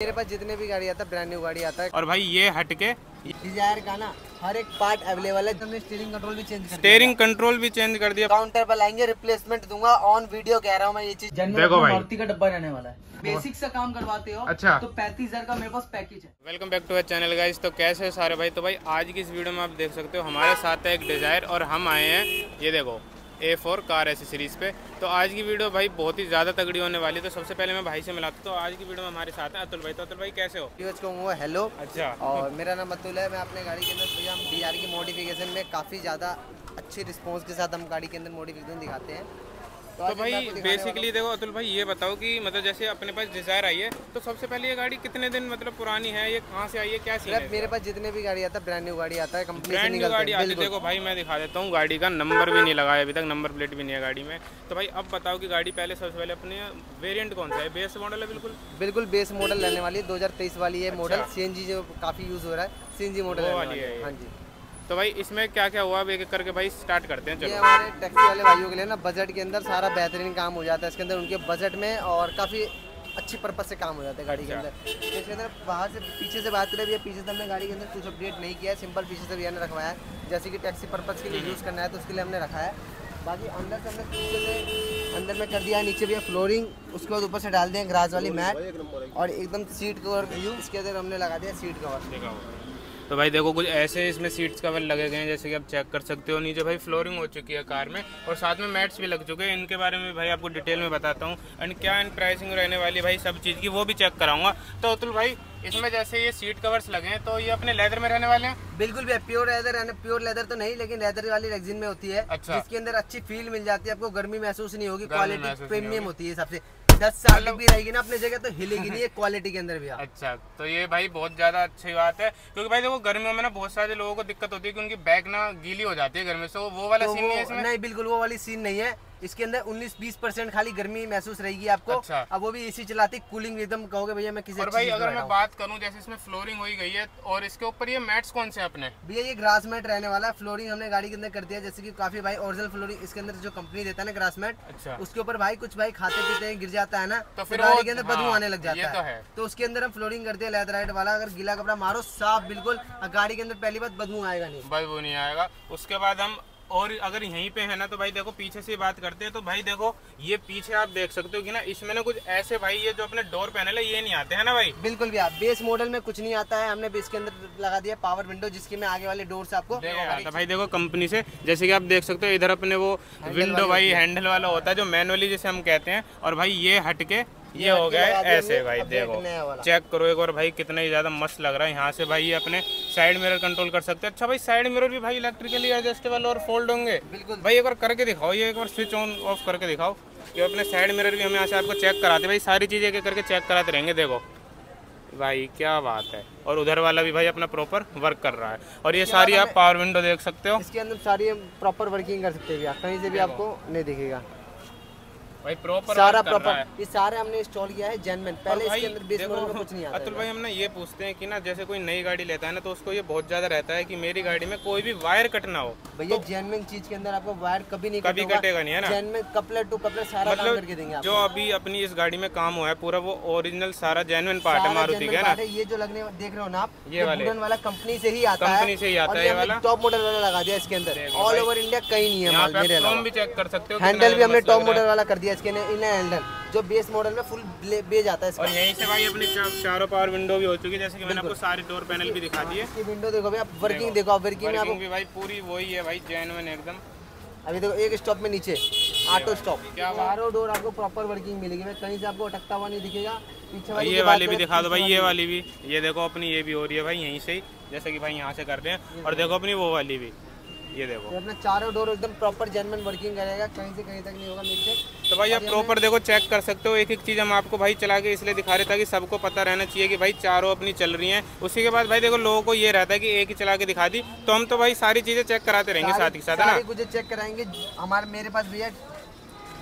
मेरे पास जितने भी गाड़ी आता है ब्रांड न्यू गाड़ी आता है। और भाई ये हटके डिज़ायर का ना हर एक पार्ट अवेलेबल है। हमने स्टीयरिंग कंट्रोल भी चेंज कर स्टेयरिंग कंट्रोल भी चेंज कर दिया। काउंटर पर लाएँगे रिप्लेसमेंट दूँगा ऑन वीडियो कह रहा हूँ मैं ये चीज़। देखो भाई। मारुति का डब्बा रहने वाला है। बेसिक से काम करवाते हो अच्छा। तो पैंतीस हज़ार का मेरे पास पैकेज है। Welcome back to our channel guys तो कैसे हो सारे भाई? तो भाई आज की इस वीडियो में आप देख सकते हो हमारे साथ है एक डिज़ायर और हम आए हैं ये देखो। ए फोर कार एसेसरीज पे। तो आज की वीडियो भाई बहुत ही ज़्यादा तगड़ी होने वाली है। तो सबसे पहले मैं भाई से मिलाता तो आज की वीडियो में हमारे साथ है अतुल भाई। तो अतुल भाई कैसे हो? यूज़ कहूँगा हेलो अच्छा। और मेरा नाम अतुल है। मैं अपने गाड़ी के अंदर भैया हम डी की मॉडिफिकेशन में काफ़ी ज़्यादा अच्छी रिस्पॉन्स के साथ हम गाड़ी के अंदर मॉडिफिकेशन दिखाते हैं। तो भाई बेसिकली देखो अतुल भाई ये बताओ कि मतलब जैसे अपने पास डिज़ायर आई है तो सबसे पहले ये गाड़ी कितने दिन मतलब पुरानी है ये कहाँ से आई है क्या सीन है मेरे पास जितने भी गाड़ी आता है ब्रांड न्यू गाड़ी आता है कंपनी ब्रांड न्यू गाड़ी आती है। देखो भाई मैं दिखा देता हूँ गाड़ी का नंबर भी नहीं लगाया अभी तक नंबर प्लेट भी नहीं है गाड़ी में। तो भाई अब बताओ कि गाड़ी पहले सबसे पहले अपने वेरियंट कौन सा है? बेस मॉडल है बिल्कुल? बिल्कुल बेस मॉडल रहने वाली है 2023 वाली है मॉडल सीएनजी जो काफ़ी यूज़ हो रहा है सीएनजी मॉडल अच्छा। वाली है। हाँ जी। तो भाई इसमें क्या क्या हुआ? अब एक करके भाई स्टार्ट करते हैं ये हमारे टैक्सी वाले भाइयों के लिए ना बजट के अंदर सारा बेहतरीन काम हो जाता है। इसके अंदर उनके बजट में और काफ़ी अच्छी पर्पज से काम हो जाता है गाड़ी के अच्छा। अंदर। इसके अंदर बाहर से पीछे से बात करें भैया पीछे से हमने गाड़ी के अंदर कुछ अपडेट नहीं किया है। सिंपल पीछे से भैया ने रखवाया है। जैसे कि टैक्सी पर्पज के लिए यूज़ करना है तो उसके लिए हमने रखा है। बाकी अंदर से हमने पीछे से अंदर में कर दिया नीचे भैया फ्लोरिंग उसके बाद ऊपर से डाल दिया ग्रास वाली मैट और एकदम सीट कवर इसके अंदर हमने लगा दिया सीट कवर। तो भाई देखो कुछ ऐसे इसमें सीट्स कवर लगे गए हैं जैसे कि आप चेक कर सकते हो। नीचे भाई फ्लोरिंग हो चुकी है कार में और साथ में मैट्स भी लग चुके हैं। इनके बारे में भाई आपको डिटेल में बताता हूँ। एंड क्या इन प्राइसिंग रहने वाली भाई सब चीज़ की वो भी चेक कराऊँगा। तो अतुल भाई इसमें जैसे ये सीट कवर्स लगे हैं तो ये अपने लेदर में रहने वाले हैं? बिल्कुल भी प्योर लेदर है प्योर लेदर तो नहीं लेकिन लेदर वाली रेक्सिन में होती है। अच्छा। जिसके अंदर अच्छी फील मिल जाती है आपको गर्मी महसूस नहीं होगी क्वालिटी प्रीमियम होती है सबसे। दस साल तक भी रहेगी ना अपनी जगह तो हिलेगी नहीं क्वालिटी के अंदर भी अच्छा तो ये भाई बहुत ज़्यादा अच्छी बात है क्योंकि भाई देखो गर्मियों में ना बहुत सारे लोगों को दिक्कत होती है कि उनकी बैग ना गीली हो जाती है गर्मी से वो वाला तो सीन नहीं है नहीं बिल्कुल वो वाली सीन नहीं है। इसके अंदर 19-20 परसेंट खाली गर्मी महसूस रहेगी आपको। अच्छा। अब वो भी एसी चलाती कूलिंग एकदम कहोगे भैया मैं किसी और भाई अगर मैं बात करूँ जैसे इसमें फ्लोरिंग हो गई है और इसके ऊपर ये मैट्स कौन से अपने? भैया ये ग्रास मैट रहने वाला है। फ्लोरिंग हमने गाड़ी के अंदर कर दिया जैसे की काफ़ी भाई ओरिजिनल फ्लोरिंग इसके अंदर जो कंपनी देता है ना ग्रास मैट अच्छा। उसके ऊपर भाई कुछ भाई खाते पीते हैं गिर जाता है ना तो तो फिर गाड़ी के अंदर बदबू हाँ, आने लग जाता तो है। तो उसके अंदर हम फ्लोरिंग करते हैं लेदराइट वाला। अगर गीला कपड़ा मारो साफ़ बिल्कुल गाड़ी के अंदर पहली बात बदबू आएगा नहीं। बदबू नहीं आएगा। उसके बाद हम और अगर यहीं पे है ना तो भाई देखो पीछे से बात करते हैं तो भाई देखो ये पीछे आप देख सकते हो कि ना इसमें ना कुछ ऐसे भाई ये जो अपने डोर पैनल है ये नहीं आते हैं ना भाई? बिल्कुल भी आप बेस मॉडल में कुछ नहीं आता है हमने बेस के अंदर लगा दिया पावर विंडो जिसके में आगे वाले डोर से आपको आता भाई देखो कंपनी से जैसे की आप देख सकते हो इधर अपने वो विंडो भाई हैंडल वाला होता है जो मैनुअली जैसे हम कहते हैं और भाई ये हटके ये हो दिया ऐसे भाई देखो। चेक करो एक बार भाई कितना ही ज़्यादा मस्त लग रहा है यहाँ से भाई ये अपने साइड मिरर कंट्रोल कर सकते हैं। अच्छा भाई साइड मिरर भी भाई इलेक्ट्रिकली एडजस्टेबल और फोल्ड होंगे। भाई एक बार करके दिखाओ ये एक बार स्विच ऑन ऑफ़ करके दिखाओ ये अपने साइड मिरर भी हम यहाँ से आपको चेक कराते भाई सारी चीज़ें एक करके चेक कराते रहेंगे देखो। भाई क्या बात है। और उधर वाला भी भाई अपना प्रॉपर वर्क कर रहा है। और ये सारी आप पावर विंडो देख सकते हो। इसके अंदर सारी प्रॉपर वर्किंग कर सकते हैं कहीं से भी आपको नहीं दिखेगा। भाई प्रॉपर सारा प्रॉपर ये सारे हमने इंस्टॉल किया है जेनमेन पहले इसके अंदर बेस मॉडल में कुछ नहीं आता अतुल भाई हम ना ये पूछते हैं कि ना जैसे कोई नई गाड़ी लेता है ना तो उसको ये बहुत ज़्यादा रहता है कि मेरी गाड़ी में कोई भी वायर कट ना हो। भैया जेनमेन चीज़ के अंदर आपको वायर कभी नहीं कभी कटेगा नहीं है ना? जेनमेन कपलर टू कपलर सारा काम करके देंगे मतलब जो अभी अपनी इस गाड़ी में काम हुआ है पूरा वो ओरिजिनल सारा जेन्युइन पार्ट है मारुति का है, ये जो लगने देख रहे हो ना आप ये वाला। कंपनी से ही आता है। कंपनी से ही आता है ये वाला। टॉप मॉडल वाला लगा दिया इसके अंदर। ऑल ओवर इंडिया कहीं नहीं है भी चेक कर सकते हो हैंडल भी हमने टॉप मॉडल वाला कर दिया। इसके इन हैंडल जो बेस मॉडल में फुल बेज आता है है। और यहीं से भाई अपनी चारों पावर विंडो भी हो चुकी है जैसे कि मैंने आपको सारी डोर पैनल भी दिखा दी है। इसकी विंडो देखो भैया वर्किंग देखो आप वर्किंग में आपको भाई पूरी वही है भाई जेन्युइन एकदम। अभी देखो एक स्टॉप में नीचे ऑटो स्टॉप चारों डोर आपको प्रॉपर वर्किंग मिलेगी मैं कहीं से आपको अटकता हुआ नहीं दिखेगा। पीछे वाली ये की वाली भी दिखा दो भाई ये वाली भी। ये देखो अपनी ये भी हो रही है भाई यहीं से ही। जैसे कि भाई यहाँ से कर रहे हैं और देखो अपनी वो वाली भी। ये देखो। अपना चारों डोर एकदम प्रॉपर जेनवन वर्किंग करेगा कहीं से कहीं तक नहीं होगा मिस्टेक तो भाई आप प्रॉपर देखो चेक कर सकते हो एक एक चीज़ हम आपको भाई चला के इसलिए दिखा रहे ताकि सबको पता रहना चाहिए कि भाई चारों अपनी चल रही हैं। उसी के बाद भाई देखो लोगों को ये रहता है कि एक ही चला के दिखा दी। तो हम तो भाई सारी चीज़ें चेक कराते रहेंगे साथ ही साथ है ना? कुछ चेक कराएँगे। हमारे मेरे पास भैया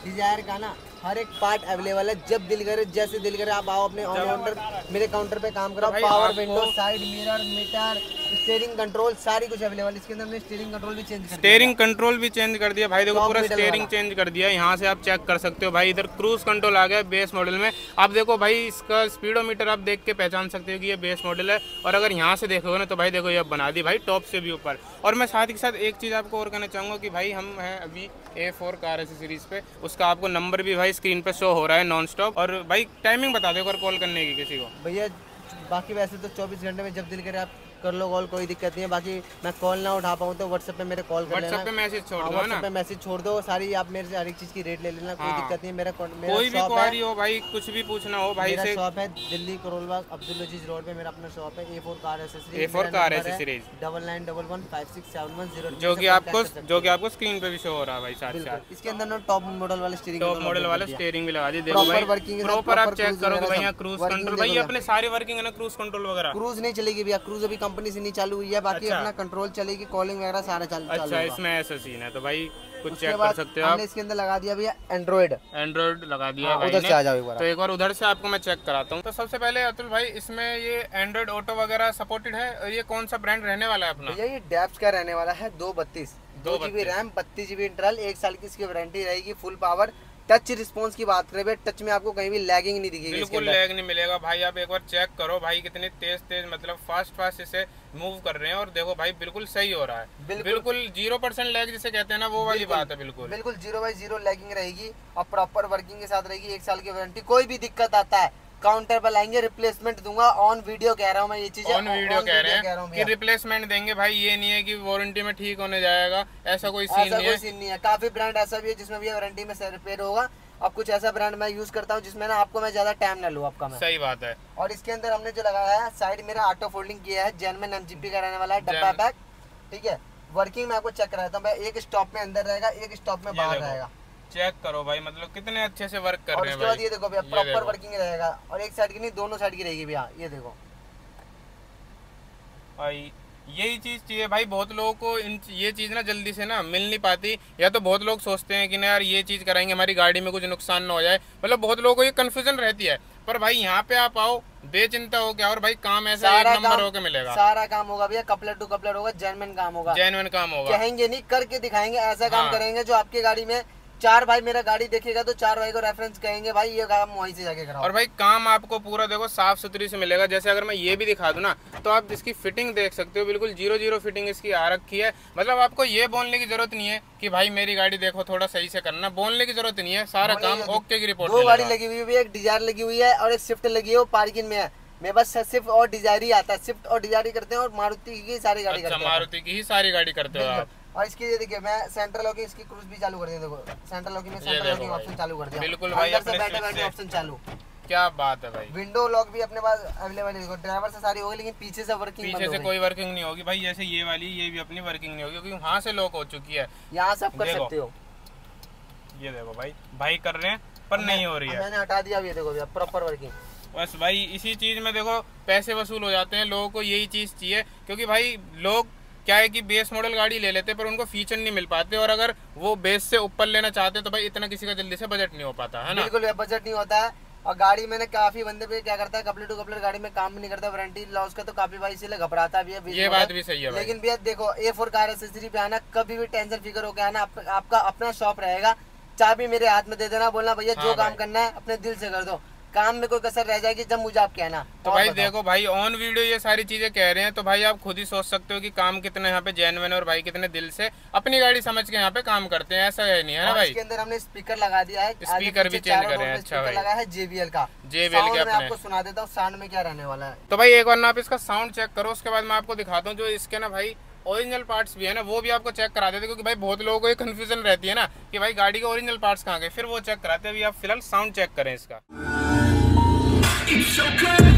डिज़ायर का ना हर एक पार्ट अवेलेबल है। जब दिल करे जैसे दिल करे आप आओ अपने ऑनलाइन मेरे काउंटर पे काम भाई power window side mirror meter steering control सारी कुछ अवेलेबल इसके अंदर हमने स्टेयरिंग कंट्रोल भी चेंज कर स्टेयरिंग कंट्रोल भी चेंज कर दिया। भाई देखो पूरा स्टेयरिंग चेंज कर दिया। यहाँ से आप चेक कर सकते हो। भाई इधर क्रूज कंट्रोल आ गया बेस मॉडल में। आप देखो भाई इसका स्पीडोमीटर आप देख के पहचान सकते हो कि ये बेस मॉडल है। और अगर यहाँ से देखोगे ना तो भाई देखो ये बना दी भाई टॉप से भी ऊपर। और मैं साथ ही साथ एक चीज़ आपको और कहना चाहूँगा कि भाई हम हैं अभी ए फोर कार एसेसरीज पे। उसका आपको नंबर भी भाई स्क्रीन पे शो हो रहा है नॉन स्टॉप और भाई टाइमिंग बता दो कॉल करने की किसी को। भैया, बाकी वैसे तो 24 घंटे में जब दिल करे आप कर लो कॉल कोई दिक्कत नहीं है। बाकी मैं कॉल ना उठा पाऊँ तो व्हाट्सएप पे मेरे कॉल कर लेना। पे मैसेज छोड़ हाँ, दो ना? पे मैसेज छोड़ दो सारी आप मेरे से हर एक चीज़ की रेट ले लेना कोई हाँ। दिक्कत नहीं। है मेरा मेरा कोई भी क्वारी हो। भाई कुछ भी पूछना हो भाई मेरा से शॉप है दिल्ली करोलबाग अब्दुल अज़ीज़ रोड पे मेरा अपना शॉप है। A four car accessories A4 कार accessories। Double nine double one five six seven one zero जो कि आपको जो कि आपको स्क्रीन पे भी शो हो रहा है भाई साथ साथ इसके अंदर ना टॉप मॉडल वाले स्टीयरिंग टॉप मॉडल वाला स्टेयरिंग भी लगा दी देखो भाई। प्रॉपर आप चेक करोगे। यहाँ क्रूज कंट्रोल भाई अपने सारे वर्किंग है ना क्रूज कंट्रोल वगैरह। क्रूज नहीं चलेगी भैया क्रूज अभी कंपनी से नहीं चालू हुई है बाकी अच्छा। अपना कंट्रोल चलेगी कॉलिंग वगैरह सारा चालू अच्छा। इसमें ऐसा सीन है तो भाई कुछ चेक कर सकते हो आप। इसके अंदर लगा दिया भैया एंड्रॉइड एंड्रॉइड लगा दिया हाँ, उधर से आ जाओ एक बार। तो एक बार उधर से आपको मैं चेक कराता हूँ। तो सबसे पहले अतुल भाई इसमें ये एंड्रॉइड ऑटो वगैरह सपोर्टेड है? और ये कौन सा ब्रांड रहने वाला है अपना? ये डेप्स का रहने वाला है दो बत्तीस। दो जीबी 232 रैम बत्तीस जीबी इंटरल एक साल की इसकी वारंटी रहेगी फुल पावर टच रिस्पॉन्स की बात करें भाई टच में आपको कहीं भी लैगिंग नहीं दिखेगी बिल्कुल लैग नहीं मिलेगा। भाई आप एक बार चेक करो भाई कितने तेज तेज मतलब फास्ट फास्ट इसे मूव कर रहे हैं और देखो भाई बिल्कुल सही हो रहा है। बिल्कुल। बिल्कुल ज़ीरो परसेंट लैग जिसे कहते हैं ना वो वाली बात है बिल्कुल। बिल्कुल ज़ीरो बाई ज़ीरो लैगिंग रहेगी और प्रॉपर वर्किंग के साथ रहेगी एक साल की वारंटी कोई भी दिक्कत आता है काउंटर पर लाएँगे रिप्लेसमेंट दूँगा। ऑन वीडियो कह रहा हूँ मैं ये चीज़। ऑन वीडियो कह रहे हूँ कि रिप्लेसमेंट देंगे भाई ये नहीं है कि वारंटी में ठीक होने जाएगा। ऐसा कोई सीन ऐसा नहीं कोई है। सीन नहीं है। काफ़ी ब्रांड ऐसा भी है जिसमें भी वारंटी में रिपेयर होगा। अब कुछ ऐसा ब्रांड मैं यूज़ करता हूँ जिसमें ना आपको मैं ज़्यादा टाइम ना लूँ आपका मैं। सही बात है। और इसके अंदर हमने जो लगाया है साइड मेरा ऑटो फोल्डिंग किया है। जैन में एमजीपी का रहने वाला है डब्बा पैक ठीक है? वर्किंग में आपको चेक कराता हूँ। एक स्टॉप में अंदर रहेगा एक स्टॉप में बाहर रहेगा। चेक करो भाई मतलब कितने अच्छे से वर्क कर रहे हैं भाई। ये देखो भैया प्रॉपर वर्किंग रहेगा। और एक साइड की नहीं दोनों साइड की रहेगी भैया ये देखो। भाई यही चीज़ चाहिए भाई बहुत लोगों को इन ये चीज़ ना जल्दी से ना मिल नहीं पाती। या तो बहुत लोग सोचते हैं कि ना यार ये चीज़ कराएँगे हमारी गाड़ी में कुछ नुकसान ना हो जाए। मतलब बहुत लोगों को ये कंफ्यूजन रहती है। पर भाई यहाँ पे आप आओ बेचिंता हो क्या और भाई काम ऐसा एक नंबर होके मिलेगा। सारा काम होगा भैया कपलर टू कपलर होगा जेनमेन काम होगा। जेन्युइन काम होगा। कहेंगे नहीं करके दिखाएँगे ऐसा काम हाँ। करेंगे जो आपकी गाड़ी में चार भाई मेरा गाड़ी देखेगा तो चार भाई को रेफरेंस कहेंगे भाई ये काम वहीं से जाके कराओ। और भाई काम आपको पूरा देखो साफ़ सुथरी से मिलेगा। जैसे अगर मैं ये भी दिखा दूँ ना तो आप इसकी फिटिंग देख सकते हो बिल्कुल ज़ीरो ज़ीरो फिटिंग इसकी आ रखी है। मतलब आपको ये बोलने की ज़रूरत नहीं है कि भाई मेरी गाड़ी देखो थोड़ा सही से करना। बोलने की ज़रूरत नहीं है सारा काम ओके की रिपोर्ट दो गाड़ी लगी। हुई है एक डिज़ायर लगी हुई है और एक स्विफ्ट लगी है वो पार्किंग में है। मेरे पास सिर्फ़ और डिज़ायर ही आता है स्विफ्ट और डिज़ायर ही करते हैं और मारुति की सारी गाड़ी अच्छा करते हैं। मारुति की ही सारी गाड़ी करते हो आप। और इसकी ये देखिए मैं सेंट्रल लॉकिंग इसकी क्रूज भी चालू कर दी देखो। सेंट्रल लॉकिंग में सेंट्रल लॉकिंग ऑप्शन चालू कर दिया। बिल्कुल भाई, अंदर से अपने बैठे बैठे ऑप्शन चालू। क्या बात है भाई। विंडो लॉक भी अपने पास अवेलेबल है देखो। ड्राइवर से सारी होगी लेकिन पीछे से वर्किंग पीछे से कोई वर्किंग नहीं होगी। भाई जैसे ये वाली ये भी अपनी वर्किंग नहीं होगी क्योंकि वहाँ से लॉक हो चुकी है। यहाँ से आप कर सकते हो। ये देखो भाई भाई कर रहे हैं पर नहीं हो रही है। मैंने हटा दिया ये देखो भैया प्रॉपर वर्किंग बस भाई इसी चीज़ में देखो पैसे वसूल हो जाते हैं लोगों को यही चीज़ चाहिए क्योंकि भाई लोग क्या है कि बेस मॉडल गाड़ी ले लेते हैं पर उनको फीचर नहीं मिल पाते और अगर वो बेस से ऊपर लेना चाहते हैं तो भाई इतना किसी का जल्दी से बजट नहीं हो पाता है ना? बिल्कुल बजट नहीं होता। है और गाड़ी मैंने काफ़ी बंदे पे क्या करता है कपड़े टू कपड़े गाड़ी में काम भी नहीं करता वारंटी लॉस का तो काफ़ी भाई इसीलिए घबराता भी है ये बात भी सही है लेकिन भैया देखो ए फोर कार एसेसरी पे आना कभी भी टेंशन फिकर होके आना आप, आपका अपना शॉप रहेगा। चाबी मेरे हाथ में दे देना बोलना भैया जो हाँ काम करना है अपने दिल से कर दो। काम में कोई कसर रह जाएगी जब मुझे आप कहना। तो भाई देखो भाई ऑन वीडियो ये सारी चीज़ें कह रहे हैं तो भाई आप खुद ही सोच सकते हो कि काम कितने यहाँ पे जेनवन और भाई कितने दिल से अपनी गाड़ी समझ के यहाँ पे काम करते हैं ऐसा है नहीं है ना भाई? इसके अंदर हमने स्पीकर लगा दिया है स्पीकर भी चेंज करे हैं, अच्छा लगा है JBL का। Sound के आपको सुना देता हूँ साउंड में क्या रहने वाला है। तो भाई एक बार ना आप इसका साउंड चेक करो उसके बाद मैं आपको दिखाता हूँ जो इसके ना भाई ओरिजिनल पार्ट्स भी है ना वो भी आपको चेक करा देते क्योंकि भाई बहुत लोगों को ये कंफ्यूजन रहती है ना कि भाई गाड़ी के ओरिजिनल पार्ट्स कहाँ गए? फिर वो चेक कराते हैं अभी आप फ़िलहाल साउंड चेक करें इसका। It's so good.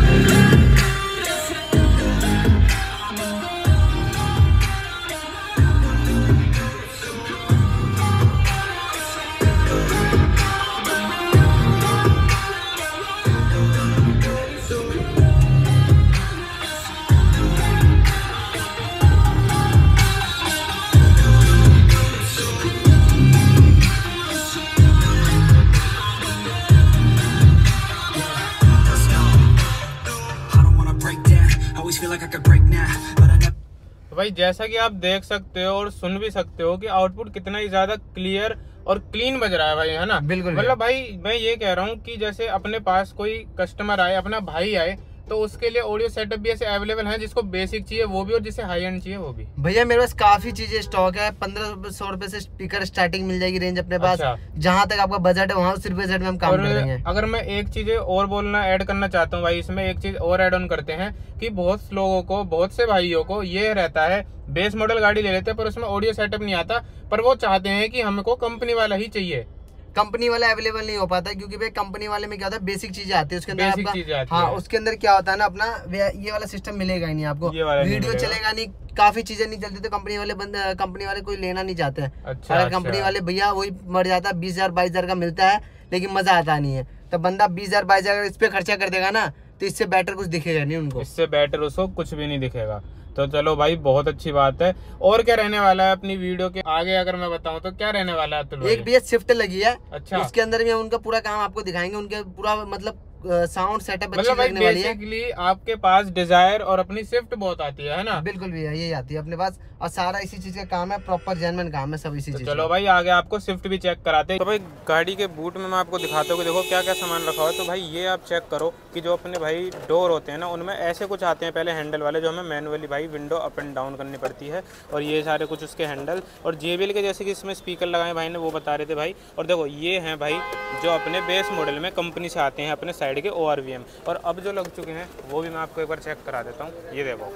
भाई जैसा कि आप देख सकते हो और सुन भी सकते हो कि आउटपुट कितना ही ज़्यादा क्लियर और क्लीन बज रहा है भाई है ना? बिल्कुल मतलब भाई मैं ये कह रहा हूँ कि जैसे अपने पास कोई कस्टमर आए अपना भाई आए तो उसके लिए ऑडियो सेटअप भी ऐसे अवेलेबल है जिसको बेसिक चाहिए वो भी और जिसे हाई एंड चाहिए वो भी। भैया मेरे पास काफ़ी चीज़ें स्टॉक है। पंद्रह सौ रुपए से स्पीकर स्टार्टिंग मिल जाएगी रेंज अपने पास। अच्छा। जहाँ तक आपका बजट है वहाँ उस बजट में हम काम और कर रहे हैं अगर मैं एक चीज़ और बोलना ऐड करना चाहता हूँ भाई इसमें एक चीज़ और एड ऑन करते हैं की बहुत लोगों को बहुत से भाइयों को ये रहता है बेस मॉडल गाड़ी ले लेते हैं पर उसमें ऑडियो सेटअप नहीं आता पर वो चाहते हैं कि हमको कंपनी वाला ही चाहिए। कंपनी वाला अवेलेबल नहीं हो पाता क्योंकि भाई कंपनी वाले में क्या होता है बेसिक चीज़ें आती है उसके अंदर आपका हाँ उसके अंदर क्या होता है ना अपना ये वाला सिस्टम मिलेगा ही नहीं आपको। वीडियो चलेगा नहीं काफ़ी चीज़ें नहीं चलती तो कंपनी वाले बंद कंपनी वाले कोई लेना नहीं चाहते हैं। अच्छा, अगर अच्छा। कंपनी वाले भैया वही मर जाता है बीस हज़ार बाईस हज़ार का मिलता है लेकिन मज़ा आता नहीं है। तो बंदा बीस हज़ार बाईस हज़ार इस पे खर्चा कर देगा ना तो इससे बेटर कुछ दिखेगा नहीं उनको। इससे बेटर उसको कुछ भी नहीं दिखेगा। तो चलो भाई बहुत अच्छी बात है। और क्या रहने वाला है अपनी वीडियो के? आगे अगर मैं बताऊँ तो क्या रहने वाला है एक भैया शिफ्ट लगी है। अच्छा। उसके अंदर भी हम उनका पूरा काम आपको दिखाएँगे। उनके पूरा मतलब साउंड सेटअप अच्छी मतलब लगने वाली है। बेसिकली आपके पास डिज़ायर और अपनी स्विफ्ट बहुत आती है है ना? बिल्कुल भैया यही आती है अपने पास। और सारा इसी चीज़ का काम है प्रॉपर जेनवन काम है सब इसी तो चीज़ चलो भाई आगे आपको स्विफ्ट भी चेक कराते हैं। तो भाई गाड़ी के बूट में मैं आपको दिखाता हूँ देखो क्या क्या सामान रखा हुआ है। तो भाई ये आप चेक करो कि जो अपने भाई डोर होते हैं ना उनमें ऐसे कुछ आते हैं पहले हैंडल वाले जो हमें मैनुअली भाई विंडो अप एंड डाउन करनी पड़ती है। और ये सारे कुछ उसके हैंडल और जेबीएल के जैसे कि इसमें स्पीकर लगाए भाई ने वो बता रहे थे भाई। और देखो ये हैं भाई जो अपने बेस मॉडल में कंपनी से आते हैं अपने साइड के ओ और अब जो लग चुके हैं, वो भी मैं आपको एक बार चेक करा देता हूँ। ये देखो।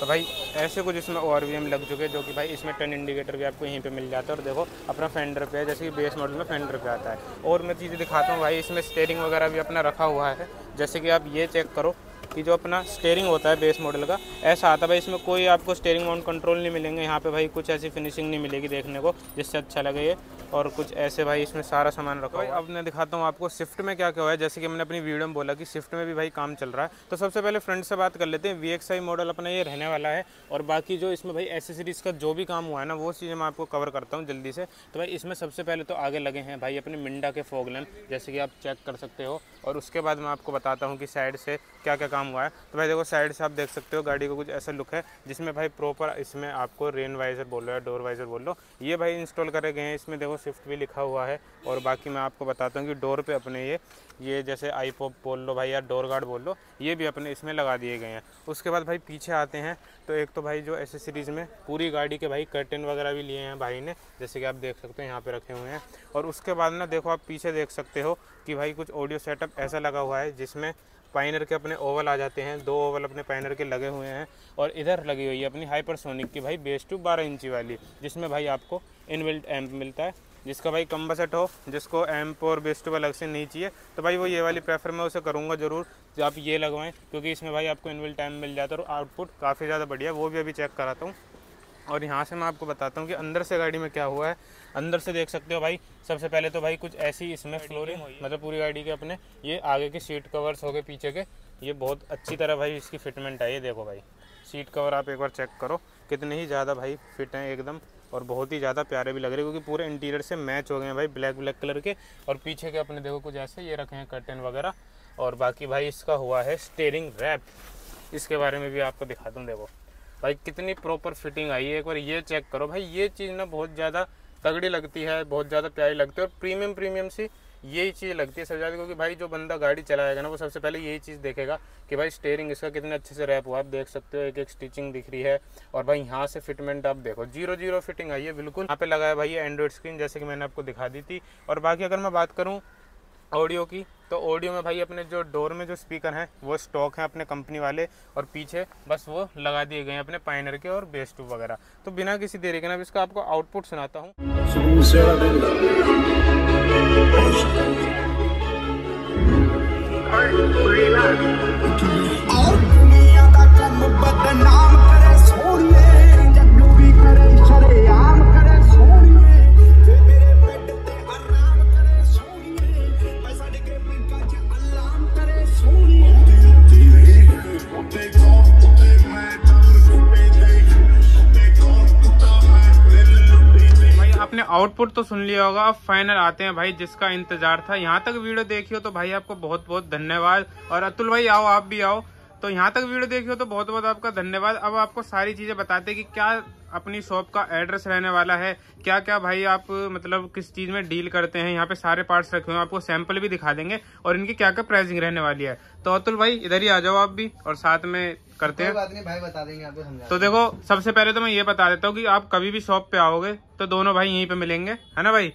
तो भाई, ऐसे कुछ इसमें ओआरवीएम लग चुके हैं जो कि भाई इसमें टर्न इंडिकेटर भी आपको यहीं पे मिल जाता है। और देखो, अपना फेंडर पे है, जैसे कि बेस मॉडल में फेंडर पे आता है। और मैं चीज़ें दिखाता हूँ भाई, इसमें स्टेयरिंग वगैरह भी अपना रखा हुआ है। जैसे कि आप ये चेक करो कि जो अपना स्टेयरिंग होता है बेस मॉडल का ऐसा आता है। भाई इसमें कोई आपको स्टेयरिंग माउंट कंट्रोल नहीं मिलेंगे। यहाँ पे भाई कुछ ऐसी फिनिशिंग नहीं मिलेगी देखने को जिससे अच्छा लगे ये। और कुछ ऐसे भाई इसमें सारा सामान रखा हुआ। अब मैं दिखाता हूँ आपको स्विफ्ट में क्या क्या हुआ है। जैसे कि मैंने अपनी वीडियो में बोला कि स्विफ्ट में भी भाई काम चल रहा है। तो सबसे पहले फ्रंट से बात कर लेते हैं। VXI मॉडल अपना ये रहने वाला है। और बाकी जो इसमें भाई एसेसरीज का जो भी काम हुआ है ना वो चीज़ें मैं आपको कवर करता हूँ जल्दी से। तो भाई इसमें सबसे पहले तो आगे लगे हैं भाई अपने मिंडा के फोगलन जैसे कि आप चेक कर सकते हो। और उसके बाद मैं आपको बताता हूँ कि साइड से क्या क्या काम हुआ है। तो भाई देखो साइड से आप देख सकते हो, गाड़ी को कुछ ऐसा लुक है, जिसमें भाई प्रॉपर इसमें आपको रेन वाइजर बोल या डोर वाइजर बोल लो, ये भाई इंस्टॉल करे गए हैं। इसमें देखो स्विफ्ट भी लिखा हुआ है और बाकी मैं आपको बताता हूँ कि डोर पर अपने ये ये जैसे आई पॉप बोल लो भाई या डोर गार्ड बोल लो, ये भी अपने इसमें लगा दिए गए हैं। उसके बाद भाई पीछे आते हैं तो एक तो भाई जो एसेसरीज़ में पूरी गाड़ी के भाई कर्टन वगैरह भी लिए हैं भाई ने, जैसे कि आप देख सकते हो, यहाँ पे रखे हुए हैं। और उसके बाद ना देखो, आप पीछे देख सकते हो कि भाई कुछ ऑडियो सेटअप ऐसा लगा हुआ है, जिसमें पाइनर के अपने ओवल आ जाते हैं। दो ओवल अपने पाइनर के लगे हुए हैं और इधर लगी हुई है अपनी हाइपरसोनिक की भाई बेस टू बारह इंची वाली, जिसमें भाई आपको इनबिल्ट एम्प मिलता है, जिसका भाई कम बजट हो, जिसको एम्प और बेस टू अलग से नहीं चाहिए तो भाई वो ये वाली प्रेफर मैं उसे करूँगा ज़रूर जो आप ये लगवाएँ, क्योंकि इसमें भाई आपको इनबिल्ट एम्प मिल जाता है और आउटपुट काफ़ी ज़्यादा बढ़िया वो भी अभी चेक कराता हूँ। और यहाँ से मैं आपको बताता हूँ कि अंदर से गाड़ी में क्या हुआ है। अंदर से देख सकते हो भाई सबसे पहले तो भाई कुछ ऐसी इसमें फ्लोरिंग मतलब पूरी गाड़ी के अपने ये आगे के सीट कवर्स हो गए पीछे के ये बहुत अच्छी तरह भाई इसकी फिटमेंट है ये देखो भाई। सीट कवर आप एक बार चेक करो कितने ही ज़्यादा भाई फिट हैं एकदम और बहुत ही ज़्यादा प्यारे भी लग रहे हैं क्योंकि पूरे इंटीरियर से मैच हो गए हैं भाई ब्लैक ब्लैक कलर के और पीछे के अपने देखो कुछ ऐसे ये रखे हैं कर्टन वगैरह और बाकी भाई इसका हुआ है स्टेयरिंग रैप इसके बारे में भी आपको दिखा दूँ देखो। भाई, कितनी प्रॉपर फिटिंग आई है। एक बार ये चेक करो। भाई, ये चीज़ ना बहुत ज़्यादा तगड़ी लगती है, बहुत ज़्यादा प्यारी लगती है और प्रीमियम प्रीमियम सी यही चीज़ लगती है सबसे ज़्यादा क्योंकि भाई, जो बंदा गाड़ी चलाएगा ना, वो सबसे पहले यही चीज़ देखेगा कि भाई स्टेयरिंग इसका कितने अच्छे से रैप हुआ। आप देख सकते हो एक एक स्टिचिंग दिख रही है और भाई, यहाँ से फिटमेंट आप देखो। ज़ीरो ज़ीरो फिटिंग आई है, बिल्कुल। यहाँ पे लगाया भाई एंड्रॉइड स्क्रीन जैसे कि मैंने आपको दिखा दी थी। और बाकी अगर मैं बात करूँ ऑडियो की। तो ऑडियो में भाई अपने जो डोर में जो स्पीकर हैं, वो स्टॉक हैं अपने कंपनी वाले और पीछे बस वो लगा दिए गए हैं अपने पाइनर के और बेस टू वगैरह। तो बिना किसी देरी के ना इसका आपको आउटपुट सुनाता हूँ। और आउटपुट तो सुन लिया होगा, अब फाइनल आते हैं भाई, जिसका इंतज़ार था। यहाँ तक वीडियो देखियो तो भाई आपको बहुत बहुत धन्यवाद। और अतुल भाई आओ, आप भी आओ। तो यहाँ तक वीडियो देखी हो तो बहुत बहुत आपका धन्यवाद। अब आपको सारी चीज़ें बताते कि क्या अपनी शॉप का एड्रेस रहने वाला है क्या क्या भाई आप मतलब किस चीज़ में डील करते हैं यहाँ पे सारे पार्ट्स रखे हुए हैं आपको सैंपल भी दिखा देंगे और इनकी क्या क्या प्राइसिंग रहने वाली है। तो अतुल भाई इधर ही आ जाओ आप भी और साथ में करते हैं। बात भाई बता देंगे आपको तो देखो सबसे पहले तो मैं ये बता देता हूँ कि आप कभी भी शॉप पे आओगे तो दोनों भाई यहीं पे मिलेंगे है ना भाई?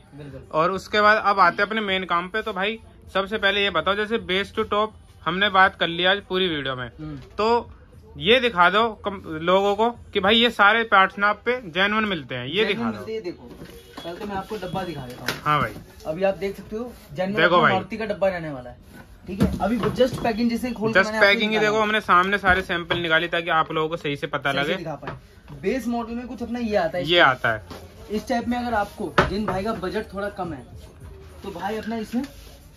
और उसके बाद अब आते हैं अपने मेन काम पे तो भाई सबसे पहले ये बताओ जैसे बेस टू टॉप हमने बात कर लिया आज पूरी वीडियो में। हम्म। तो ये दिखा दो लोगों को कि भाई ये सारे पार्ट्स ना आप पे जेनवन मिलते हैं। ये दिखा दो। देखो। पहले तो मैं आपको डब्बा दिखा देता हूँ। हाँ भाई। अभी आप देख सकते हो जेनुइन देखो भाई। मारुति का डब्बा रहने वाला है। ठीक है? अभी जस्ट पैकिंग जैसे खोल जस्ट पैकिंग ही देखो हमने सामने सारे सैंपल निकाली ताकि आप लोगों को सही से पता सही लगे। बेस मॉडल में कुछ अपना ये आता है ये आता है। इस टाइप में अगर आपको जिन भाई का बजट थोड़ा कम है तो भाई अपना इसमें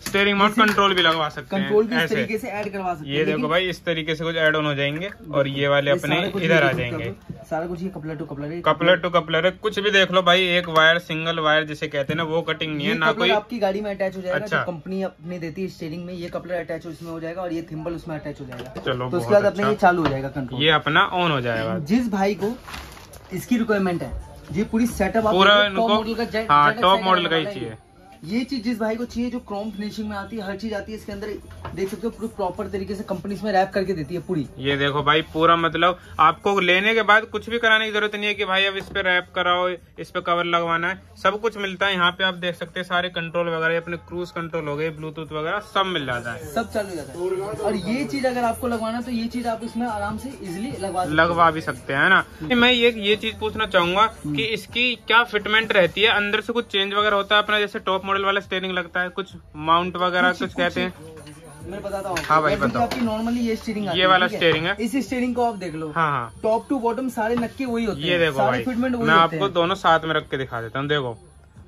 स्टेयरिंग माउंट कंट्रोल भी लगवा सकते हैं कंट्रोल भी इस तरीके से ऐड करवा सकते हैं। ये देखो भाई इस तरीके से कुछ ऐड ऑन हो जाएँगे और ये वाले ये अपने इधर आ जाएँगे। सारा कुछ ये कपलर टू कपलर है। कपलर टू कपलर है। कुछ भी देख लो भाई एक वायर सिंगल वायर जिसे कहते हैं ना वो कटिंग नहीं है ना कोई आपकी गाड़ी में अटैच हो जाएगा अच्छा। कंपनी अपने देती है स्टीयरिंग में ये कपलर अटैच उसमें हो जाएगा और ये थिम्बल उसमें अटैच हो जाएगा। चलो तो उसके बाद अपने ये अच्छा चालू हो जाएगा कंट्रोल ये अपना ऑन हो जाएगा। जिस भाई को इसकी रिक्वायरमेंट है ये पूरी सेटअप पूरा टॉप मॉडल हाँ मॉडल का ही चाहिए। ये। चीज़ जिस भाई को चाहिए जो क्रोम फिनिशिंग में आती है हर चीज़ आती है इसके अंदर देख सकते हो पूरी प्रॉपर तरीके से कंपनी इसमें रैप करके देती है पूरी। ये देखो भाई पूरा मतलब आपको लेने के बाद कुछ भी कराने की ज़रूरत नहीं है कि भाई अब इस पे रैप कराओ इस पे कवर लगवाना है। सब कुछ मिलता है यहाँ पे आप देख सकते हैं सारे कंट्रोल वगैरह अपने क्रूज कंट्रोल हो गए ब्लूटूथ वगैरह सब मिल जाता है। सब चालू जाता है। और ये चीज़ अगर आपको लगवाना तो ये चीज़ आप इसमें आराम से इजिली लगवा लगवा भी सकते हैं ना? मैं ये ये चीज़ पूछना चाहूँगा कि इसकी क्या फिटमेंट रहती है? अंदर से कुछ चेंज वगैरह होता है अपना जैसे टॉप मॉडल वाला स्टेयरिंग लगता है कुछ माउंट वगैरह कुछ कहते हैं। मैं बताता हूँ। हाँ भाई, बताओ। आपकी नॉर्मली ये स्टीयरिंग ये वाला steering है। इस स्टीयरिंग को आप देख लो। हाँ हाँ। टॉप टू बॉटम सारे नक्के वही होते ये देखो सारे भाई फिटमेंट मैं होते आपको हैं। दोनों साथ में रख के दिखा देता हूँ देखो।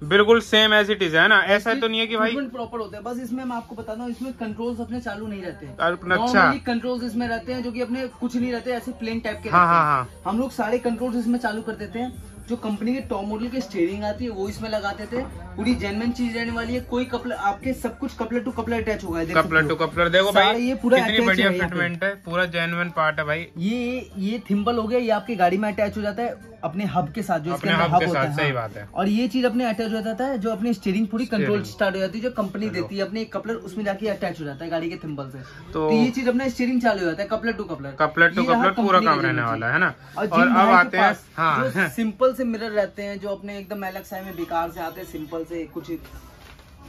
बिल्कुल सेम एज इट इज़ है ना? ऐसा तो नहीं है कि भाई प्रॉपर होते हैं। बस इसमें मैं आपको बताता हूँ इसमें कंट्रोल्स अपने चालू नहीं रहते हैं। अच्छा। कंट्रोल्स इसमें रहते हैं जो कि अपने कुछ नहीं रहते ऐसे प्लेन टाइप के हाँ हाँ। हाँ हम लोग सारे कंट्रोल्स इसमें चालू कर देते हैं। जो कंपनी के टॉप मॉडल की स्टेयरिंग आती है वो इसमें लगाते थे। पूरी जेनवन चीज़ रहने वाली है। कोई कपलर आपके सब कुछ कपलर टू कपलर अटैच होगा कपलर टू। कपलर देखो भाई ये पूरा कितनी बढ़िया है फिटमेंट है पूरा जेनवन पार्ट है भाई। ये ये थिम्बल हो गया ये आपकी गाड़ी में अटैच हो जाता है। अपने हब के साथ जो इसके हब के होता है सही हाँ। बात है। और ये चीज़ अपने अटैच हो जाता है जो अपनी स्टीयरिंग पूरी कंट्रोल स्टार्ट हो जाती है जो कंपनी देती है अपने कपलर उसमें जाके अटैच हो जाता है गाड़ी के थिम्बल से। तो- तो ये चीज़ अपना स्टीयरिंग चालू हो जाता है coupler to coupler coupler to coupler पूरा काम रहने वाला है ना? और अब आते हैं पास हाँ। सिंपल से मिरर रहते हैं जो अपने एकदम एलेक्साई में बेकार से आते हैं सिंपल से कुछ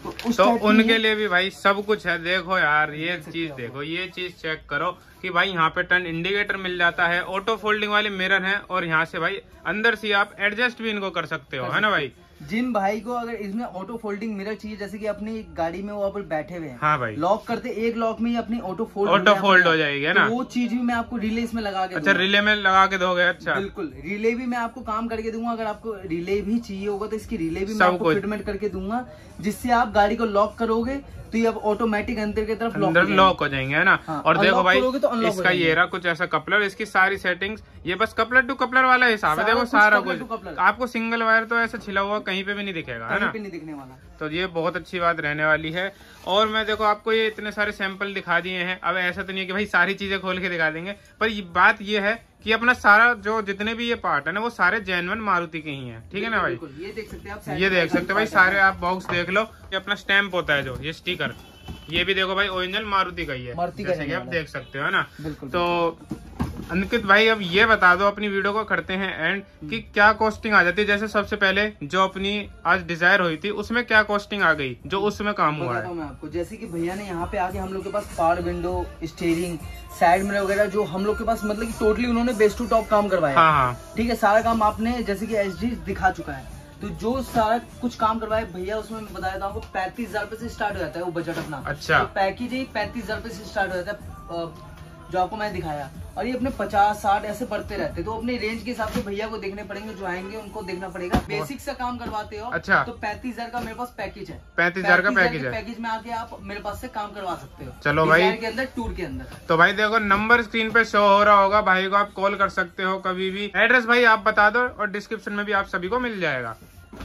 तो तो उनके लिए भी भाई सब कुछ है। देखो यार ये चीज़ देखो ये चीज़ चेक करो कि भाई यहाँ पे टर्न इंडिकेटर मिल जाता है ऑटो फोल्डिंग वाले मिरर हैं और यहाँ से भाई अंदर से आप एडजस्ट भी इनको कर सकते हो है ना भाई? जिन भाई को अगर इसमें ऑटो फोल्डिंग मिरर चाहिए जैसे कि अपनी गाड़ी में वो अब बैठे हुए हैं हाँ भाई। लॉक करते एक लॉक में ही अपनी ऑटो फोल्ड ऑटो फोल्ड हो जाएगी है ना? वो चीज़ भी मैं आपको रिले इसमें लगा के अच्छा रिले में लगा के दोगे अच्छा। बिल्कुल रिले भी मैं आपको काम करके दूँगा अगर आपको रिले भी चाहिए होगा तो इसकी रिले भी मैं आपको फिटमेंट करके दूँगा जिससे आप गाड़ी को लॉक करोगे तो ये अब ऑटोमेटिक अंदर की तरफ़ लॉक अंदर लॉक हो जाएँगे है ना? हाँ, और देखो भाई तो इसका ये रहा कुछ ऐसा कपलर इसकी सारी सेटिंग्स ये बस कपलर टू कपलर वाला हिसाब है देखो सारा कुछ। आपको सिंगल वायर तो ऐसा छिला हुआ कहीं पे भी नहीं दिखेगा है ना? पे नहीं दिखने वाला। तो ये बहुत अच्छी बात रहने वाली है। और मैं देखो आपको ये इतने सारे सैंपल दिखा दिए हैं। अब ऐसा तो नहीं है कि भाई सारी चीज़ें खोल के दिखा देंगे पर ये बात ये है कि अपना सारा जो जितने भी ये पार्ट है ना वो सारे जेनवन मारुति के ही हैं। ठीक है ना भाई? ये देख सकते हैं आप ये देख सकते हो भाई सारे आप बॉक्स देख लो ये अपना स्टैंप होता है जो ये स्टिकर ये भी देखो भाई ओरिजिनल मारुति का ही है। जैसे कि आप देख सकते हो है ना? तो अंकित भाई अब ये बता दो अपनी वीडियो को करते हैं एंड कि क्या कॉस्टिंग आ जाती है? जैसे सबसे पहले जो अपनी आज डिज़ायर हुई थी उसमें क्या कॉस्टिंग आ गई जो उसमें काम हुआ है? मैं आपको। जैसे कि भैया ने यहाँ पे आके हम लोग के पास power window steering side mirror वगैरह जो हम लोग के पास मतलब कि टोटली उन्होंने बेस्ट टू टॉप काम करवाया हाँ। हाँ ठीक है सारा काम आपने जैसे कि एच दिखा चुका है। तो जो सारा कुछ काम करवाया भैया उसमें बताया था आपको पैंतीस हज़ार रूपए से स्टार्ट हो जाता है वो बजट अपना। अच्छा। तो पैकेज ही पैंतीस हज़ार रुपए से स्टार्ट हो जाता है जो आपको मैंने दिखाया। और ये अपने पचास साठ ऐसे बढ़ते रहते तो अपने रेंज के हिसाब से भैया को देखने पड़ेंगे जो आएँगे उनको देखना पड़ेगा। बेसिक से काम करवाते हो अच्छा। तो पैंतीस हज़ार का मेरे पास पैकेज है। 35,000 का पैकेज है। पैकेज में आके आप मेरे पास से काम करवा सकते हो। चलो भाई। के अंदर टूर के अंदर। तो भाई देखो नंबर स्क्रीन पे शो हो रहा होगा। भाई को आप कॉल कर सकते हो कभी भी। एड्रेस भाई आप बता दो और डिस्क्रिप्शन में भी आप सभी को मिल जाएगा।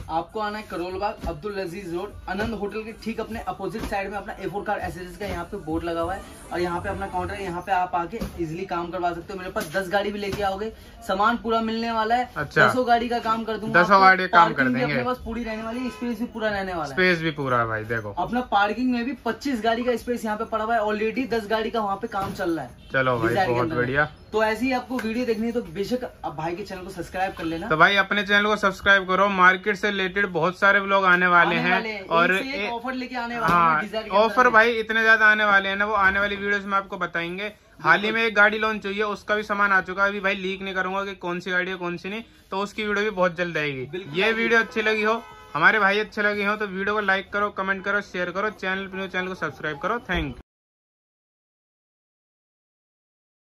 आपको आना है करोल बाग अब्दुल लजीज रोड आनंद होटल के ठीक अपने अपोजिट साइड में अपना ए फोर कार एसेसरीज का यहाँ पे बोर्ड लगा हुआ है और यहाँ पे अपना काउंटर है यहाँ पे आप आके इजिली काम करवा सकते हो। मेरे पास दस गाड़ी भी लेके आओगे सामान पूरा मिलने वाला है अच्छा। दसों गाड़ी का काम कर दूँगा दसों गाड़ी काम कर देंगे। अपने पास पूरी रहने वाली स्पेस भी पूरा रहने वाला है। स्पेस भी पूरा है भाई देखो। अपना पार्किंग में भी 25 गाड़ी का स्पेस यहाँ पे पड़ा हुआ है ऑलरेडी 10 गाड़ी का वहाँ पे काम चल रहा है। चलो भाई बहुत बढ़िया। तो ऐसे ही आपको वीडियो देखनी है तो बेशक आप भाई के चैनल को सब्सक्राइब कर लेना। तो भाई अपने चैनल को सब्सक्राइब करो। मार्केट से रिलेटेड बहुत सारे व्लॉग आने वाले आने हैं वाले और ऑफ़र लेके आने वाले हैं हाँ ऑफ़र भाई इतने ज़्यादा आने वाले हैं ना वो आने वाली वीडियोस में आपको बताएँगे। हाल ही में एक गाड़ी लॉन्च हुई है उसका भी सामान आ चुका है। अभी भाई लीक नहीं करूँगा कि कौन सी गाड़ी है कौन सी नहीं तो उसकी वीडियो भी बहुत जल्द आएगी। ये वीडियो अच्छी लगी हो हमारे भाई अच्छे लगे हो तो वीडियो को लाइक करो कमेंट करो शेयर करो चैनल चैनल को सब्सक्राइब करो। थैंक